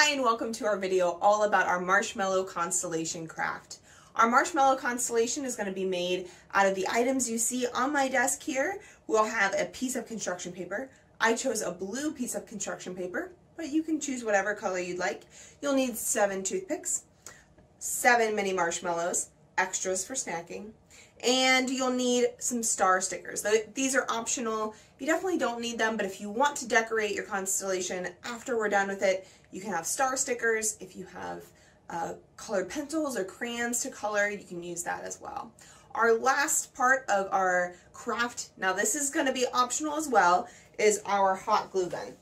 Hi and welcome to our video all about our marshmallow constellation craft. Our marshmallow constellation is going to be made out of the items you see on my desk here. We'll have a piece of construction paper. I chose a blue piece of construction paper, but you can choose whatever color you'd like. You'll need seven toothpicks, seven mini marshmallows, extras for snacking, and you'll need some star stickers. These are optional. You definitely don't need them, but if you want to decorate your constellation after we're done with it, you can have star stickers. If you have uh, colored pencils or crayons to color, you can use that as well. Our last part of our craft, now this is going to be optional as well, is our hot glue gun.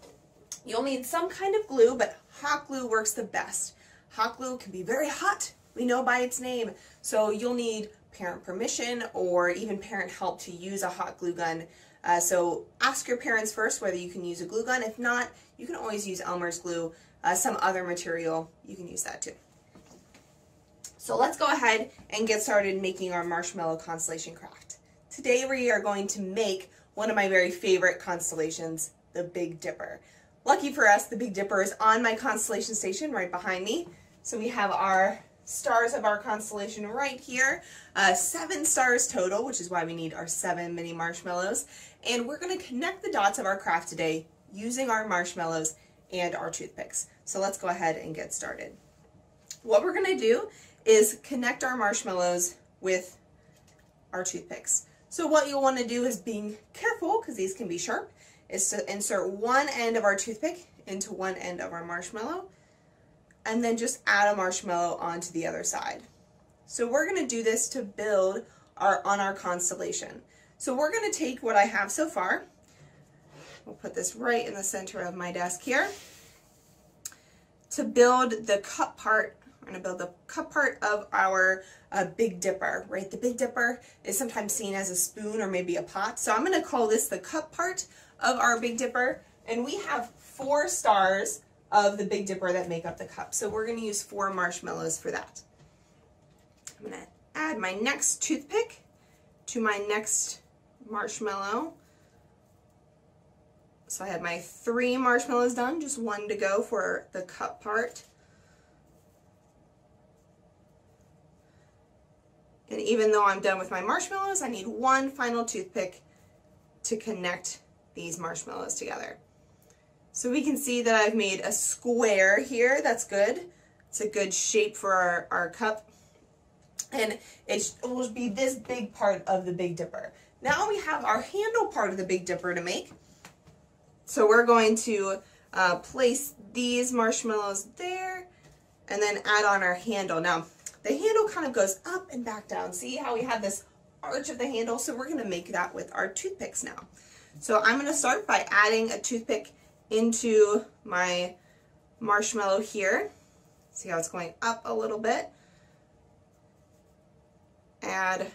You'll need some kind of glue, but hot glue works the best. Hot glue can be very hot, we know by its name, so you'll need parent permission or even parent help to use a hot glue gun. Uh, so ask your parents first whether you can use a glue gun. If not, you can always use Elmer's glue, uh, some other material, you can use that too. So let's go ahead and get started making our marshmallow constellation craft. Today we are going to make one of my very favorite constellations, the Big Dipper. Lucky for us, the Big Dipper is on my constellation station right behind me. So we have our stars of our constellation right here. Uh, seven stars total, which is why we need our seven mini marshmallows. And we're going to connect the dots of our craft today using our marshmallows and our toothpicks. So let's go ahead and get started. What we're going to do is connect our marshmallows with our toothpicks. So what you'll want to do is being careful, because these can be sharp, is to insert one end of our toothpick into one end of our marshmallow and then just add a marshmallow onto the other side. So we're going to do this to build our on our constellation. So we're going to take what I have so far. We'll put this right in the center of my desk here. To build the cup part, we're to build the cup part of our uh, Big Dipper, right? The Big Dipper is sometimes seen as a spoon or maybe a pot. So I'm going to call this the cup part of our Big Dipper. And we have four stars of the Big Dipper that make up the cup. So we're going to use four marshmallows for that. I'm going to add my next toothpick to my next marshmallow. So I have my three marshmallows done, just one to go for the cup part. And even though I'm done with my marshmallows, I need one final toothpick to connect these marshmallows together. So we can see that I've made a square here. That's good. It's a good shape for our, our cup. And it will be this big part of the Big Dipper. Now we have our handle part of the Big Dipper to make. So we're going to uh, place these marshmallows there and then add on our handle. Now, the handle kind of goes up and back down. See how we have this arch of the handle? So we're going to make that with our toothpicks now. So I'm going to start by adding a toothpick into my marshmallow here. See how it's going up a little bit. Add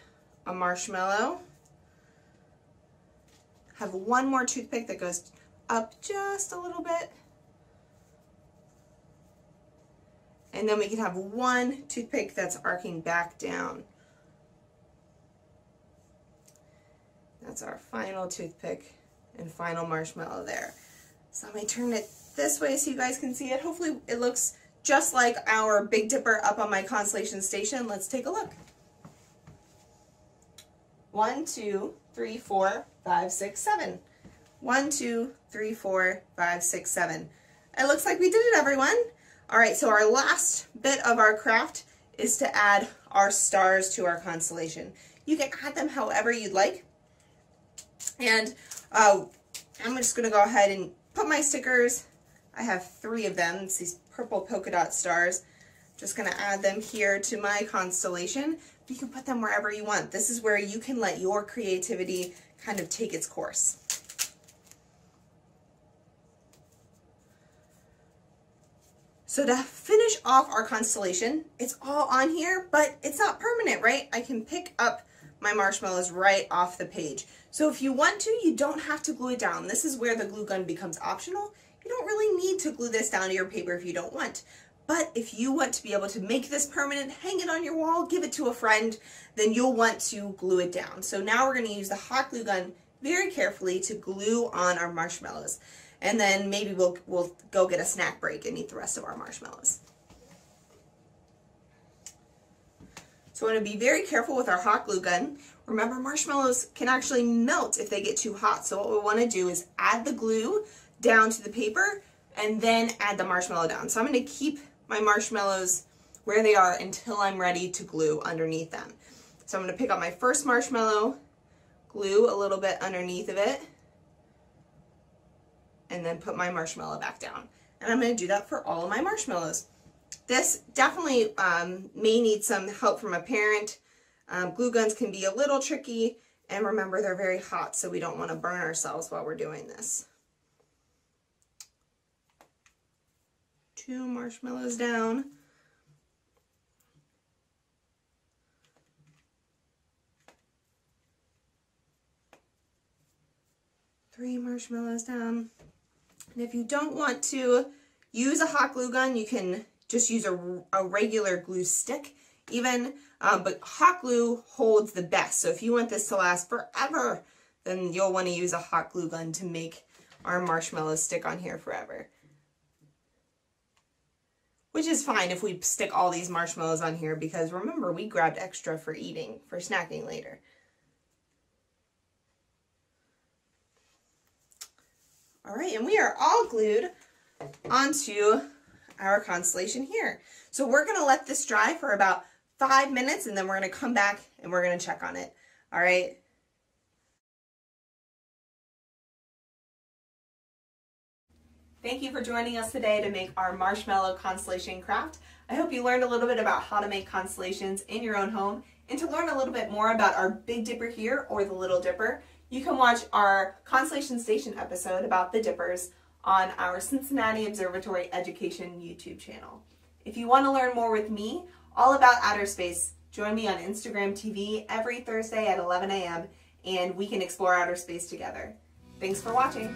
a marshmallow. Have one more toothpick that goes up just a little bit. And then we can have one toothpick that's arcing back down. That's our final toothpick and final marshmallow there. So going to turn it this way so you guys can see it. Hopefully it looks just like our Big Dipper up on my Constellation Station. Let's take a look. One, two, three, four, five, six, seven. One, two, three, four, five, six, seven. It looks like we did it, everyone. All right, so our last bit of our craft is to add our stars to our constellation. You can add them however you'd like. And uh, I'm just going to go ahead and put my stickers. I have three of them. It's these purple polka dot stars. Just going to add them here to my constellation. You can put them wherever you want. This is where you can let your creativity kind of take its course. So to finish off our constellation, it's all on here, but it's not permanent, right? I can pick up my marshmallows right off the page. So if you want to, you don't have to glue it down. This is where the glue gun becomes optional. You don't really need to glue this down to your paper if you don't want. But if you want to be able to make this permanent, hang it on your wall, give it to a friend, then you'll want to glue it down. So now we're going to use the hot glue gun very carefully to glue on our marshmallows. and then maybe we'll, we'll go get a snack break and eat the rest of our marshmallows. So I want to be very careful with our hot glue gun. Remember marshmallows can actually melt if they get too hot. So what we want to do is add the glue down to the paper and then add the marshmallow down. So I'm going to keep my marshmallows where they are until I'm ready to glue underneath them. So I'm going to pick up my first marshmallow, glue a little bit underneath of it, and then put my marshmallow back down. And I'm going to do that for all of my marshmallows. This definitely um, may need some help from a parent. Um, glue guns can be a little tricky, and remember they're very hot, so we don't want to burn ourselves while we're doing this. Two marshmallows down. Three marshmallows down. And if you don't want to use a hot glue gun, you can just use a, a regular glue stick even, um, but hot glue holds the best. So if you want this to last forever, then you'll want to use a hot glue gun to make our marshmallows stick on here forever. Which is fine if we stick all these marshmallows on here because remember, we grabbed extra for eating, for snacking later. All right, and we are all glued onto our constellation here. So we're going to let this dry for about five minutes and then we're going to come back and we're going to check on it. All right. Thank you for joining us today to make our marshmallow constellation craft. I hope you learned a little bit about how to make constellations in your own home and to learn a little bit more about our Big Dipper here or the Little Dipper, you can watch our Constellation Station episode about the dippers on our Cincinnati Observatory Education YouTube channel. If you want to learn more with me all about outer space, join me on Instagram TV every Thursday at 11 a.m. and we can explore outer space together. Thanks for watching.